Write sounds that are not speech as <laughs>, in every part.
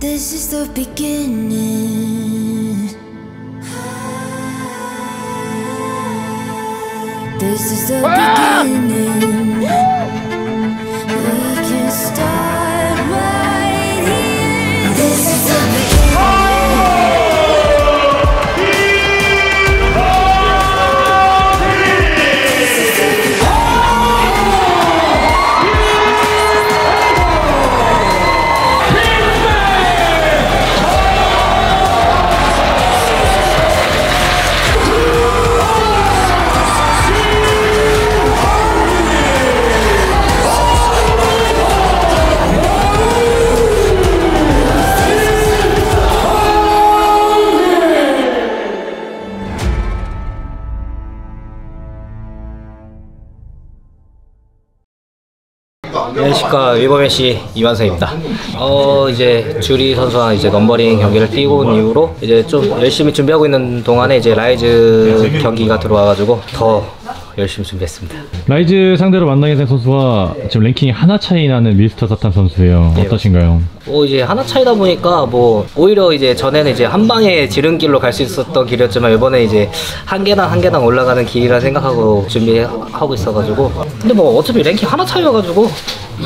This is the beginning. This is the ah! beginning. 안녕하십니까 위버멘쉬 이완성입니다. 어 이제 주리 선수와 이제 numbering 경기를 뛰고 온 이후로 이제 좀 열심히 준비하고 있는 동안에 이제 라이즈 경기가 들어와가지고 더 열심히 준비했습니다. 라이즈 상대로 만나게 된 선수와 지금 랭킹이 하나 차이 나는 미스터 사탄 선수예요. 네, 어떠신가요? 뭐 이제 하나 차이다 보니까 뭐 오히려 이제 전에는 이제 한 방에 지름길로 갈 수 있었던 길이었지만 이번에 이제 한 계단 한 계단 올라가는 길이라 생각하고 준비하고 있어가지고 근데 뭐 어차피 랭킹 하나 차이여가지고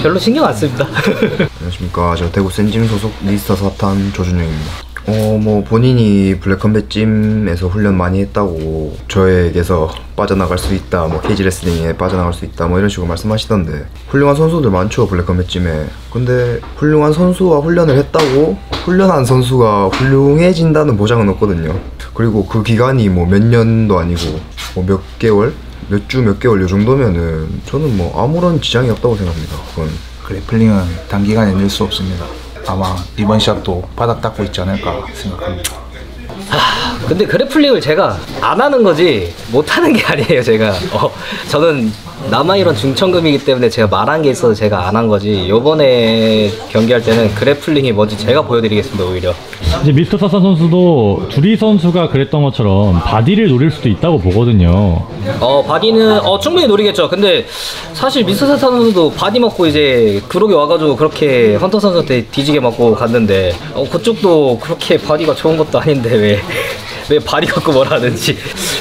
별로 신경 안 씁니다. <laughs> 안녕하십니까. 저 대구 센징 소속 미스터 사탄 조준영입니다. 어, 뭐 본인이 블랙컴뱃 찜에서 훈련 많이 했다고 저에게서 빠져나갈 수 있다, 뭐 케이지 레슬링에 빠져나갈 수 있다, 뭐 이런 식으로 말씀하시던데 훌륭한 선수들 많죠 블랙컴뱃 찜에. 근데 훌륭한 선수와 훈련을 했다고 훈련한 선수가 훌륭해진다는 보장은 없거든요. 그리고 그 기간이 뭐 몇 년도 아니고 뭐 몇 개월, 몇 주, 몇 개월 요 정도면은 저는 뭐 아무런 지장이 없다고 생각합니다. 그건. 그래플링은 단기간에 늘 수 없습니다. 아마 이번 시합도 바닥 닦고 있지 않을까 생각합니다. 근데 그래플링을 제가 안 하는 거지 못 하는 게 아니에요 제가. 어, 저는 남아 이런 중천금이기 때문에 제가 말한 게 있어서 제가 안 한 거지. 요번에 경기할 때는 그래플링이 뭔지 제가 보여드리겠습니다 오히려. 이제 미스터 사탄 선수도 주리 선수가 그랬던 것처럼 바디를 노릴 수도 있다고 보거든요. 어 바디는 어 충분히 노리겠죠. 근데 사실 미스터 선수도 바디 먹고 이제 그로기 와가지고 그렇게 헌터 선수한테 뒤지게 맞고 갔는데 어 그쪽도 그렇게 바디가 좋은 것도 아닌데 왜 왜 바디 갖고 뭐라 하는지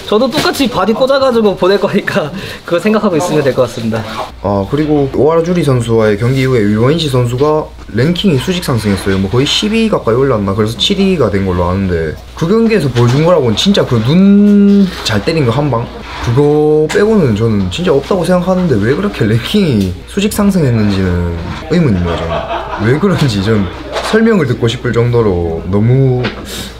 저도 똑같이 바디 꽂아가지고 보낼 거니까 그거 생각하고 있으면 될 것 같습니다 아 그리고 오하라 주리 선수와의 경기 이후에 유원시 선수가 랭킹이 수직 상승했어요. 뭐 거의 10위 가까이 올랐나 그래서 7위가 된 걸로 아는데 그 경기에서 보여준 거라고는 진짜 그 눈 잘 때린 거 한 방. 그거 빼고는 저는 진짜 없다고 생각하는데 왜 그렇게 랭킹이 수직 상승했는지는 의문입니다 저는. 왜 그런지 좀 설명을 듣고 싶을 정도로 너무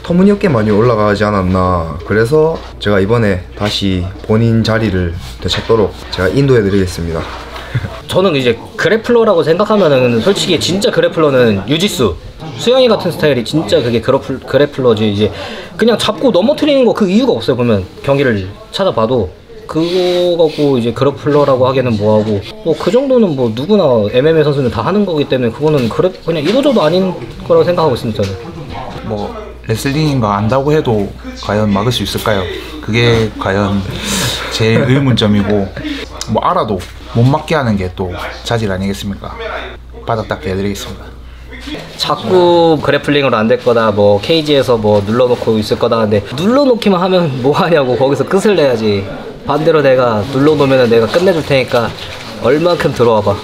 터무니없게 많이 올라가지 않았나. 그래서 제가 이번에 다시 본인 자리를 되찾도록 제가 인도해 드리겠습니다. <laughs> 저는 이제 그래플러라고 생각하면은 솔직히 진짜 그래플러는 유지수 수영이 같은 스타일이 진짜 그게 그래플, 그래플러지 이제 그냥 잡고 넘어뜨리는 거 그 이유가 없어요 보면 경기를 찾아봐도 그거 갖고 이제 그래플러라고 하기에는 뭐하고 뭐 그 정도는 뭐 누구나 MMA 선수는 다 하는 거기 때문에 그거는 그래 그냥 이도저도 아닌 거라고 생각하고 있습니다 저는 뭐 레슬링인 거 안다고 해도 과연 막을 수 있을까요? 그게 과연 제일 의문점이고 뭐 알아도 못 막게 하는 게 또 자질 아니겠습니까? 바닥 닦게 해드리겠습니다. 자꾸 그래플링으로 안 될 거다 뭐 케이지에서 뭐 눌러놓고 있을 거다 근데 눌러놓기만 하면 뭐 하냐고 거기서 끝을 내야지 반대로 내가 눌러놓으면 내가 끝내줄 테니까 얼만큼 들어와 봐.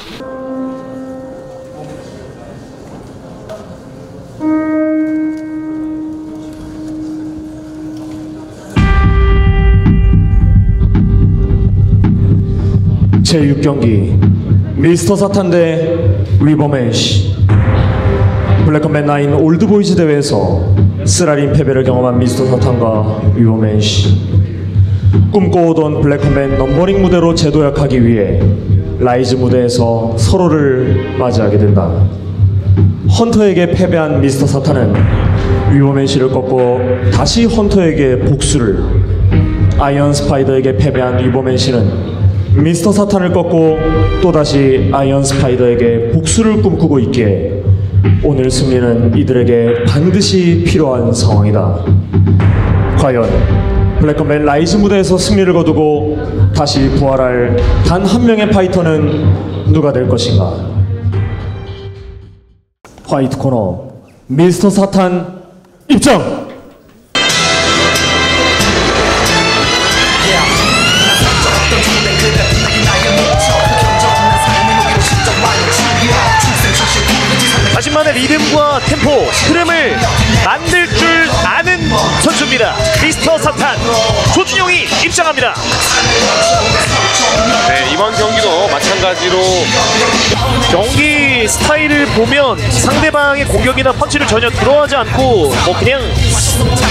제6경기 미스터 사탄 대 위버멘쉬. 블랙컴뱃 9 올드보이즈 대회에서 쓰라린 패배를 경험한 미스터 사탄과 위버멘쉬 꿈꿔오던 블랙컴뱃 numbering 무대로 재도약하기 위해 라이즈 무대에서 서로를 맞이하게 된다 헌터에게 패배한 미스터 사탄은 위버멘쉬를 꺾고 다시 헌터에게 복수를 아이언 스파이더에게 패배한 위버멘쉬는 미스터 사탄을 꺾고 또다시 아이언 스파이더에게 복수를 꿈꾸고 있기에 오늘 승리는 이들에게 반드시 필요한 상황이다. 과연 블랙컴뱃 라이즈 무대에서 승리를 거두고 다시 부활할 단 한 명의 파이터는 누가 될 것인가? 화이트 코너 미스터 사탄 입장. 자신만의 리듬과 템포, 흐름을 만들 줄 아는 선수입니다. 미스터 사탄 조준용이 입장합니다. 네, 이번 경기도 마찬가지로 경기 스타일을 보면 상대방의 공격이나 펀치를 전혀 들어가지 않고 뭐 그냥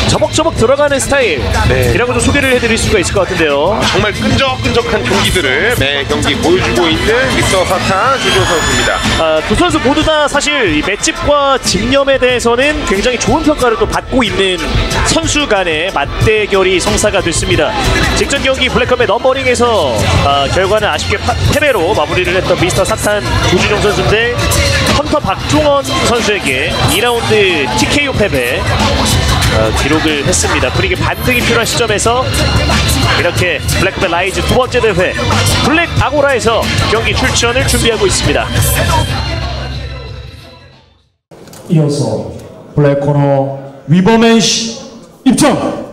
저벅저벅 들어가는 스타일이라고 좀 소개를 해드릴 수가 있을 것 같은데요. 정말 끈적끈적한 경기들을 매 경기 보여주고 있는 미스터 사탄 주조 선수입니다. 아, 두 선수 모두 다 사실 이 맷집과 집념에 대해서는 굉장히 좋은 평가를 또 받고 있는 선수 간의 맞대결이 성사가 됐습니다. 직전 경기 블랙컵의 넘버링에서 아, 결과는 아쉽게 파- 패배로 마무리를 했던 미스터 사탄 조준용 선수인데 헌터 박종원 선수에게 2라운드 TKO 패배 아, 기록을 했습니다. 분위기 반등이 필요한 시점에서 이렇게 블랙컴뱃 라이즈 두 번째 대회 블랙 아고라에서 경기 출전을 준비하고 있습니다. 이어서 블랙 코너 위버멘쉬 입장.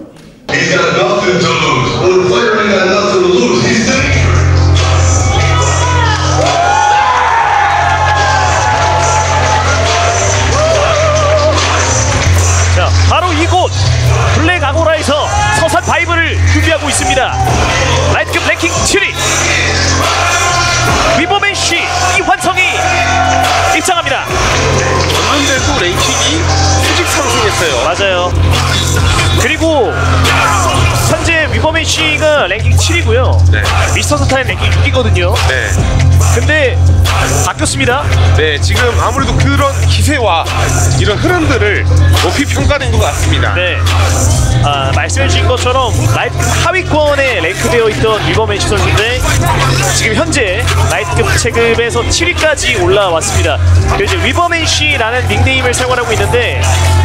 네. 미스터 사탄이 랭킹 6이거든요. 네. 근데 바뀌었습니다. 네, 지금 아무래도 그런 기세와 이런 흐름들을 높이 평가된 것 같습니다. 네. 아, 말씀해 주신 것처럼 라이트 하위권에 랭크되어 있던 씨 선수인데 지금 현재 라이트급 체급에서 7위까지 올라왔습니다. 그리고 이제 위버멘쉬라는 닉네임을 사용하고 있는데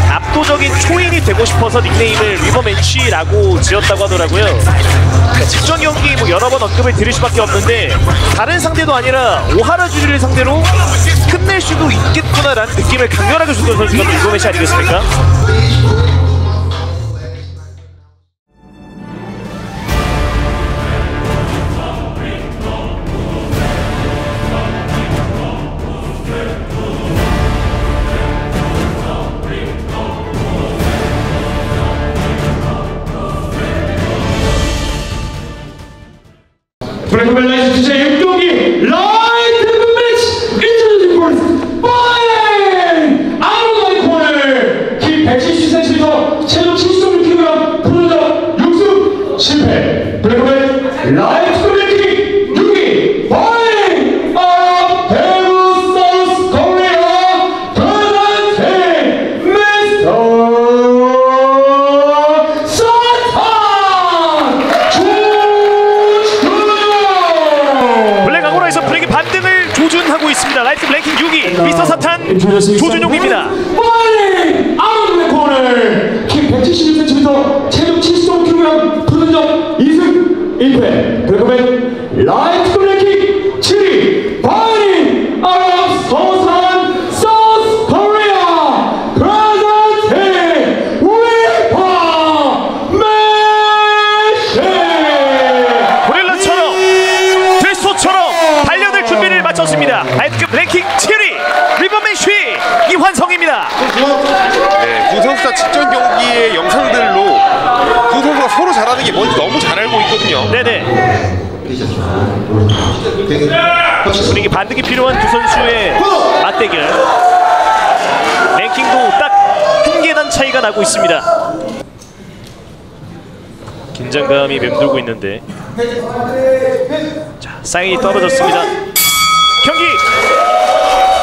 압도적인 초인이 되고 싶어서 닉네임을 위버멘쉬라고 지었다고 하더라고요. 그러니까 직전 경기 뭐 여러 번 언급을 드릴 수밖에 없는데 다른 상대도 아니라 오하라 주리를 상대로 끝낼 수도 있겠구나라는 느낌을 강렬하게 줬던 선수가 또 위버맨 씨 아니겠습니까? 블랙 조준용입니다. 빨리 아웃렛 코너 키 176cm 체중 75kg 프로전적 2승 1패 그리고 라이트 네네. 분위기 반등이 필요한 두 선수의 맞대결. 랭킹도 딱 한 계단 차이가 나고 있습니다. 긴장감이 맴돌고 있는데 자 사인이 떨어졌습니다. 경기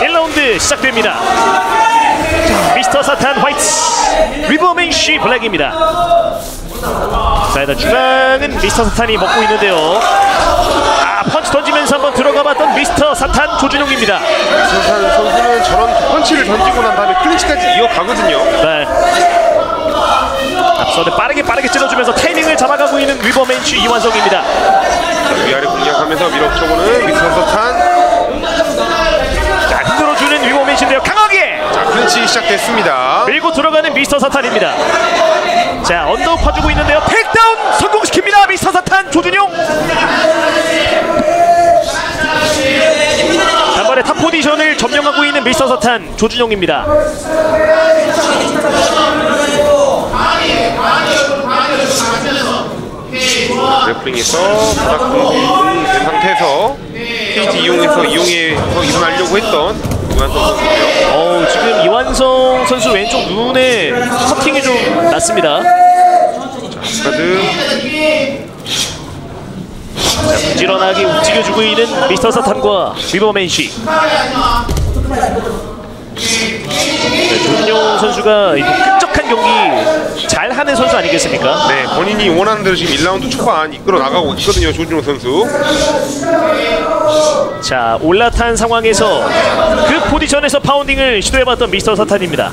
1라운드 시작됩니다. 자, 미스터 사탄 화이트 위버멘쉬 블랙입니다. 자 일단 중앙은 미스터 사탄이 먹고 있는데요. 아 펀치 던지면서 한번 들어가봤던 미스터 사탄 조준용입니다. 손산 선수는 저런 펀치를 던지고 난 다음에 클린치까지 이어가거든요. 네. 앞서는 빠르게 빠르게 찔러주면서 타이밍을 잡아가고 있는 위버멘쉬 이완성입니다. 위아래 공략하면서 밀어쳐보는 미스터 사탄. 자 흔들어주는 위버멘쉬인데요. 강하게 자, 클린치 시작됐습니다. 밀고 들어가는 미스터 사탄입니다. 자 under 파주고 있는데요. takedown 성공시킵니다. 미스터 사탄 조준용. 단번에 top position을 점령하고 있는 미스터 사탄 조준용입니다. grappling에서 바닥 고정된 상태에서 케이지 이용해서 이용해서 일어나려고 했던 이환성 선수고요. 어우 지금 이완성 선수 왼쪽 눈에 커팅이 좀 났습니다. 가드 부지런하게 움직여주고 있는 미스터 사탄과 위버멘쉬. 네, 조준용 선수가 이 끈적한 경기 잘 하는 선수 아니겠습니까? 네, 본인이 원하는 대로 지금 1라운드 초반 이끌어 나가고 있거든요, 조준호 선수. 자 올라탄 상황에서 그 포지션에서 pounding을 시도해봤던 미스터 사탄입니다.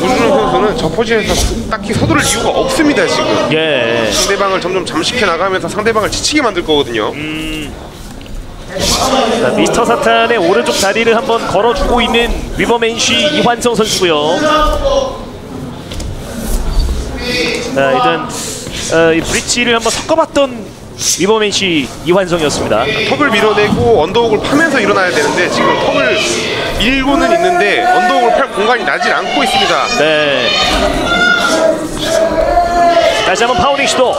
조준호 선수는 저 포지션에서 딱히 서두를 이유가 없습니다, 지금. 예. 상대방을 점점 잠식해 나가면서 상대방을 지치게 만들 거거든요. 자, 미스터 사탄의 오른쪽 다리를 한번 걸어주고 있는 위버멘쉬 이환성 선수고요. 자 일단 어, 이 브릿지를 한번 섞어봤던 위버멘쉬 이환성이었습니다. 턱을 밀어내고 underhook을 파면서 일어나야 되는데 지금 턱을 밀고는 있는데 underhook을 팔 공간이 나질 않고 있습니다. 네. 다시 한번 pounding 시도.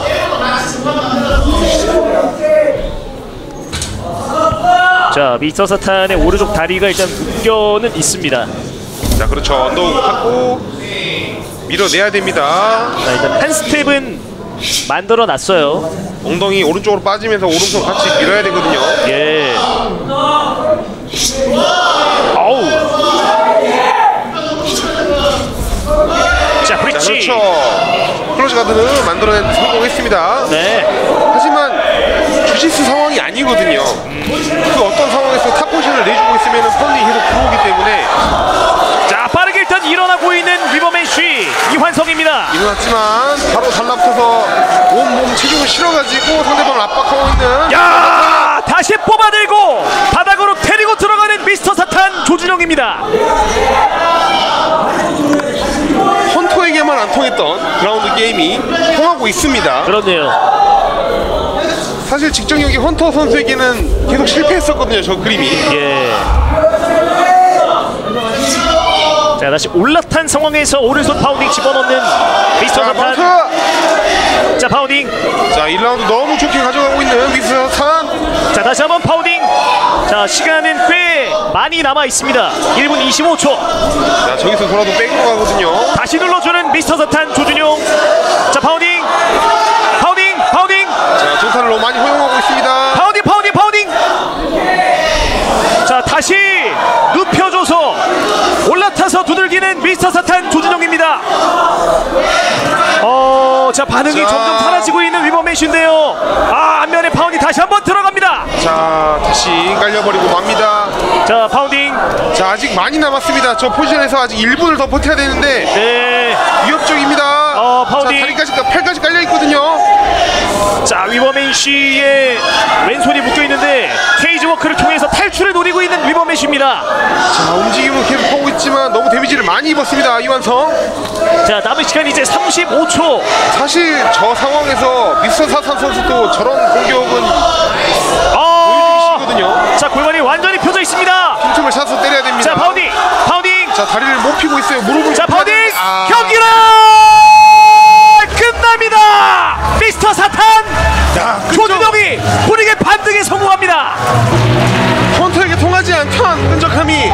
자 미스터 사탄의 오른쪽 다리가 일단 묶여는 있습니다. 자, 그렇죠. underhook 하고 밀어내야 됩니다. 자 일단 한 스텝은 만들어 놨어요. 엉덩이 오른쪽으로 빠지면서 오른손 같이 밀어야 되거든요. 예. 아우. 자 자, 브릿지. 그렇죠. closed guard는 만들어낸 성공했습니다. 네. 하지만 주짓수 상황이 아니거든요. 그 어떤 상황에서 top position을 내주고 있으면 펀치 계속 들어오기 때문에 자 빠르게 일단 일어나고 있는 위버멘쉬 이환성입니다. 일어났지만 바로 달라붙어서 체중을 실어가지고 상대방을 압박하고 있는 야 다시 뽑아들고 바닥으로 데리고 들어가는 미스터 사탄 조준영입니다. 헌터에게만 안 통했던 그라운드 게임이 통하고 있습니다. 그렇네요. 사실 직전 경기 헌터 선수에게는 계속 실패했었거든요. 저 그림이. 예. 자 다시 올라탄 상황에서 오른손 pounding 집어넣는 미스터 자, 사탄. 자 pounding. 자, 1라운드 너무 좋게 가져가고 있는 미스터 사탄. 자 다시 한번 pounding. 자 시간은 꽤 많이 남아 있습니다. 1분 25초. 자, 저기서 돌아도 back으로 가거든요. 다시 눌러주는 미스터 사탄 조준용. 자 pounding. pounding. pounding. 자, 정타를 너무 많이 허용하고 있습니다. pounding pounding pounding 자 다시 눕혀줘서 올라타서 두들기는 미스터 사탄 조준영입니다 어 자 반응이 자. 점점 사라지고 있는 위버멘쉬인데요 아 안면에 pounding 다시 한번 들어갑니다 자, 다시 깔려버리고 맙니다. 자 pounding 자, 아직 많이 남았습니다. 저 포지션에서 아직 1분을 더 버텨야 되는데 네. 위협적입니다. 어, pounding. 자, 다리까지, 팔까지 깔려 있거든요. 자 위버멘쉬의 왼손이 묶여 있는데 cage work를 통해서 탈출을 노리 위버멘쉬입니다 자, 움직임은 계속 하고 있지만 너무 데미지를 많이 입었습니다. 이완성. 자 남은 시간 이제 35초 사실 저 상황에서 미스터 사탄 선수도 저런 공격은 어, 보여주기 자 골반이 완전히 펴져 있습니다 틈틈을 차서 때려야 됩니다. 자 pounding pounding 자, 다리를 못 피고 있어요. 무릎을 자 pounding 아. 경기는 끝납니다 미스터 사탄 자, 조준영이 분위기 반등에 성공합니다 헌터에게 통하지 않던 끈적함이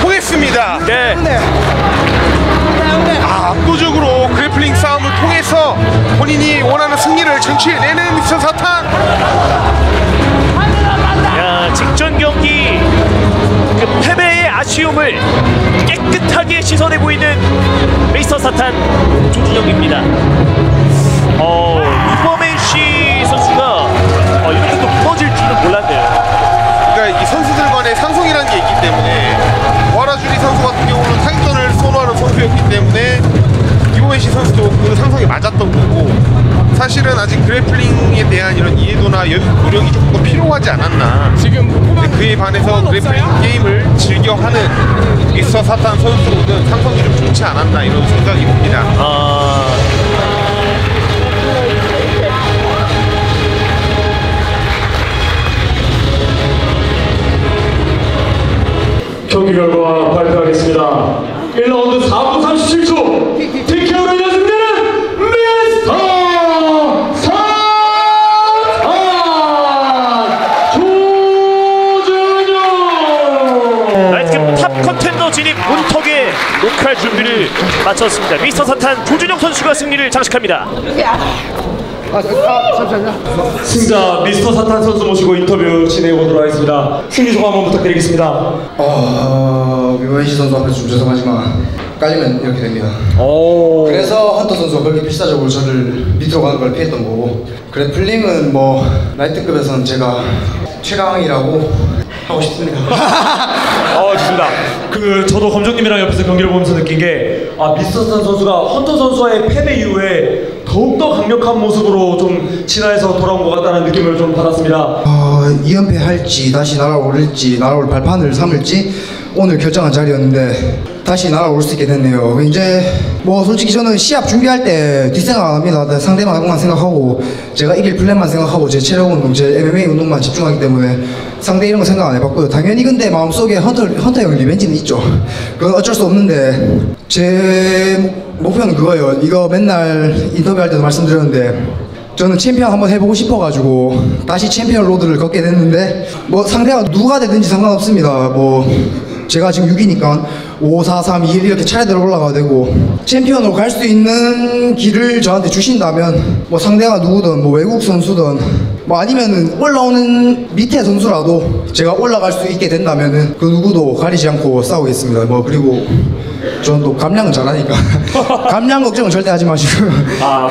통했습니다. 네 아, 압도적으로 그래플링 싸움을 통해서 본인이 원하는 승리를 쟁취해내는 미스터 사탄. 야, 직전 경기 그 패배의 아쉬움을 깨끗하게 씻어내고 있는 미스터 사탄 조준영입니다. 어, 이범맨 씨 선수가 어, 이렇게 또 무너질 줄은 몰랐네요. 그러니까 이 선수들 간의 상성이라는 게 있기 때문에 와라주리 선수 같은 경우는 타격전을 선호하는 선수였기 때문에 이호벤 씨 선수도 그 상성에 맞았던 거고 사실 사실은 아직 그래플링에 대한 이런 이해도나 연습 노력이 조금 더 필요하지 않았나. 지금 그에 반해서 그래플링 게임을 즐겨하는 미스터 사탄 선수는 상성이 좀 좋지 않았나 이런 생각이 듭니다. 아, 경기 결과 발표하겠습니다. 1라운드 4분 37초 TKO로 연승되는 미스터 사탄 조준영 라이트급 top contender 진입 문턱에 녹화 준비를 마쳤습니다. 미스터 사탄 조준영 선수가 승리를 장식합니다. 승자 미스터 사탄 선수 모시고 인터뷰 진행해 보도록 하겠습니다. 승리 소감 한번 부탁드리겠습니다. 어, 위원시 선수 앞에서 좀 죄송하지만 깔리면 이렇게 됩니다. 그래서 헌터 선수가 그렇게 필사적으로 저를 밑으로 가는 걸 피했던 거고 grappling은 뭐 나이트급에서는 제가 최강이라고 하고 싶습니다. <laughs> 어 좋습니다. 그 저도 검정님이랑 옆에서 경기를 보면서 느낀 게 아 미스터 산 선수가 헌터 선수와의 패배 이후에 더욱더 강력한 모습으로 좀 진화해서 돌아온 것 같다는 느낌을 좀 받았습니다. 어, 2연패 할지 다시 날아오를지 날아올 발판을 삼을지 오늘 결정한 자리였는데 다시 날아올 수 있게 됐네요. 이제 뭐 솔직히 저는 시합 준비할 때 뒷생각 안 합니다. 네, 상대방만 생각하고 제가 이길 플랜만 생각하고 제 체력 운동, 제 MMA 운동만 집중하기 때문에 상대 이런 거 생각 안 해봤고요. 당연히 근데 마음속에 헌터, 헌터 형 revenge는 있죠. 그건 어쩔 수 없는데 제 목표는 그거예요. 이거 맨날 인터뷰할 때도 말씀드렸는데 저는 챔피언 한번 해보고 싶어가지고 다시 champion road를 걷게 됐는데 뭐 상대가 누가 되든지 상관없습니다. 뭐 제가 지금 6위니까 5, 4, 3, 2, 1 이렇게 차례대로 올라가야 되고 챔피언으로 갈 수 있는 길을 저한테 주신다면 뭐 상대가 누구든 뭐 외국 선수든 뭐 아니면은 올라오는 밑에 선수라도 제가 올라갈 수 있게 된다면은 그 누구도 가리지 않고 싸우겠습니다. 뭐 그리고 저는 또 감량은 잘하니까 <laughs> 감량 걱정은 절대 하지 마시고 아.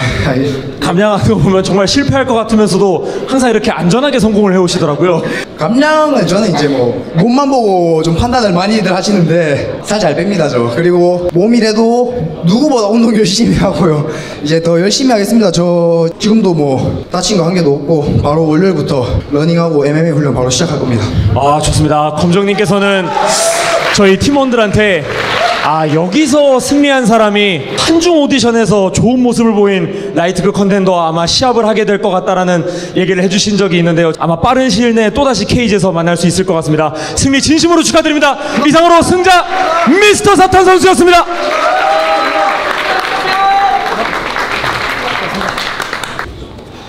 거 보면 정말 실패할 것 같으면서도 항상 이렇게 안전하게 성공을 해오시더라고요. 감량은 저는 이제 뭐 몸만 보고 좀 판단을 많이들 하시는데 살 잘 뺍니다 저 그리고 몸이라도 누구보다 운동 열심히 하고요 이제 더 열심히 하겠습니다 저 지금도 뭐 다친 거 한 개도 없고 바로 월요일부터 러닝하고 MMA 훈련 바로 시작할 겁니다 아 좋습니다. 검정님께서는 저희 팀원들한테 아 여기서 승리한 사람이 한중 오디션에서 좋은 모습을 보인 라이트급 contender 아마 시합을 하게 될 것 같다라는 얘기를 해주신 적이 있는데요. 아마 빠른 시일 내에 또다시 케이지에서 만날 수 있을 것 같습니다. 승리 진심으로 축하드립니다. 이상으로 승자 미스터 사탄 선수였습니다.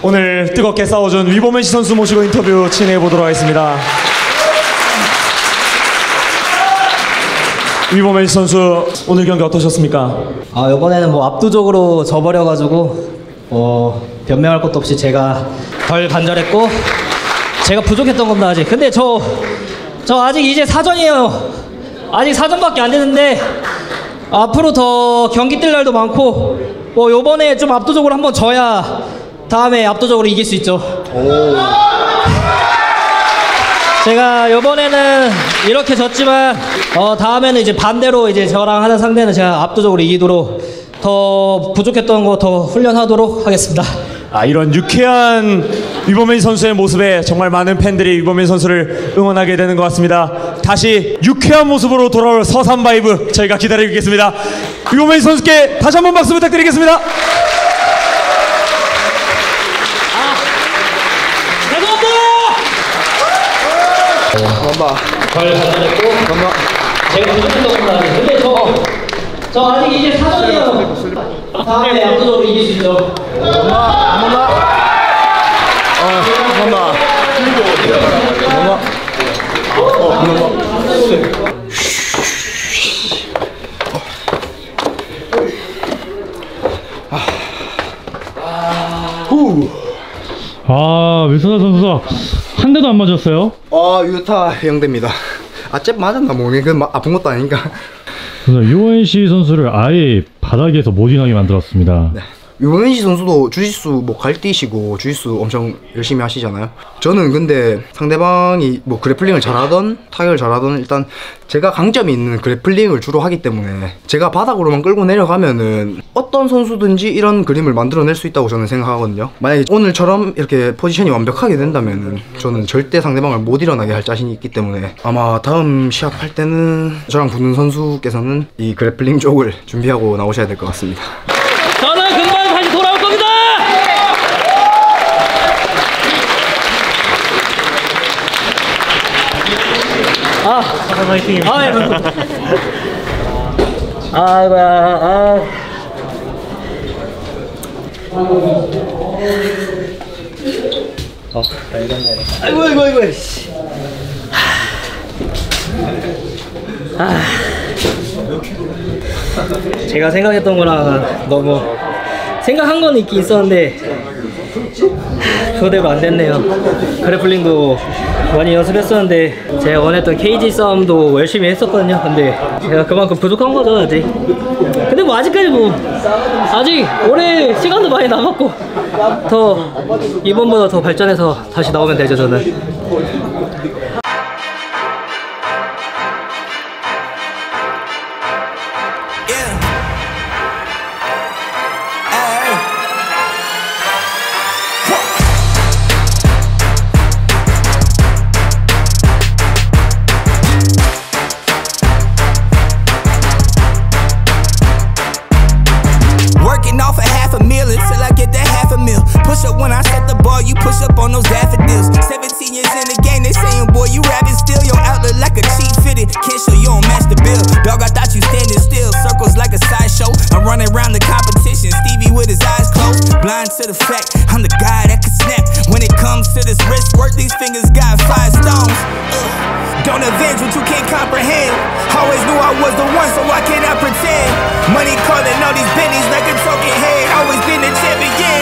오늘 뜨겁게 싸워준 위보맨시 선수 모시고 인터뷰 진행해 보도록 하겠습니다. 위보맨시 선수 오늘 경기 어떠셨습니까? 아 이번에는 뭐 압도적으로 져버려가지고 어 변명할 것도 없이 제가 덜 간절했고 제가 부족했던 겁니다 아직. 근데 저 저 아직 이제 사전이에요. 아직 사전밖에 안 됐는데 앞으로 더 경기 뛸 날도 많고 뭐 요번에 좀 압도적으로 한번 져야 다음에 압도적으로 이길 수 있죠. 제가 이번에는 이렇게 졌지만 어 다음에는 이제 반대로 이제 저랑 하는 상대는 제가 압도적으로 이기도록 더 부족했던 거 더 훈련하도록 하겠습니다. 아 이런 유쾌한 위버맨 선수의 모습에 정말 많은 팬들이 위버맨 선수를 응원하게 되는 것 같습니다. 다시 유쾌한 모습으로 돌아올 서산 바이브 저희가 기다리고 있겠습니다. 위버맨 선수께 다시 한번 박수 부탁드리겠습니다. 죄송합니다. 덜 간절했고 제가 부족했던 겁니다. 아직. 근데 저, 저 아직 이제 사전이에요. 다음에 압도적으로 이길 수 있죠. 아 윌슨 선수 한 대도 안 맞았어요. 아 유타 형대입니다 아잽 맞았나 모르겠 그 아픈 것도 아니니까 그래서 UNC 선수를 아예 바닥에서 못 일어나게 만들었습니다. 유원시 선수도 주짓수 뭐 갈뛰시고 주짓수 엄청 열심히 하시잖아요. 저는 근데 상대방이 뭐 그래플링을 잘하던 타격을 잘하던 일단 제가 강점이 있는 그래플링을 주로 하기 때문에 제가 바닥으로만 끌고 내려가면은 어떤 선수든지 이런 그림을 만들어낼 수 있다고 저는 생각하거든요. 만약에 오늘처럼 이렇게 포지션이 완벽하게 된다면은 저는 절대 상대방을 못 일어나게 할 자신이 있기 때문에 아마 다음 시합할 때는 저랑 붙는 선수께서는 이 그래플링 쪽을 준비하고 나오셔야 될 것 같습니다. 저는 금방 다시 돌아올 겁니다. 아, 화이팅. 아, 예. 아이고, 아. 어, 아이고, 아이고, 아이고, 씨. 아. 제가 생각했던 거랑 너무 생각한 건 있긴 있었는데 그대로 안 됐네요. 그래플링도 많이 연습했었는데 제가 원했던 케이지 싸움도 열심히 했었거든요. 근데 제가 그만큼 부족한 거죠 아직. 근데 뭐 아직까지 뭐 아직 올해 시간도 많이 남았고 더 이번보다 더 발전해서 다시 나오면 되죠 저는. Blind to the fact, I'm the guy that can snap. When it comes to this wrist work, these fingers got five stones. Uh, don't avenge what you can't comprehend. Always knew I was the one, so why can't I pretend? Money calling all these bennies like a talking head. Always been the champion,